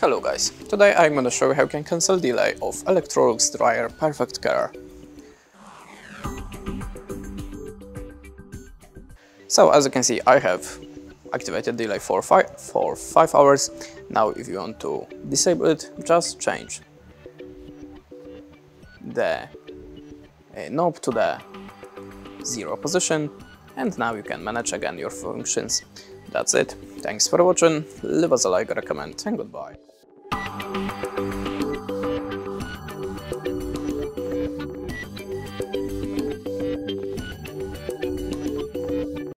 Hello guys, today I'm gonna show you how you can cancel delay of Electrolux dryer Perfect Care. So as you can see I have activated delay for 5 for 5 hours. Now if you want to disable it, just change the uh, knob to the zero position and now you can manage again your functions. That's it. Thanks for watching, leave us a like, recommend and goodbye. Música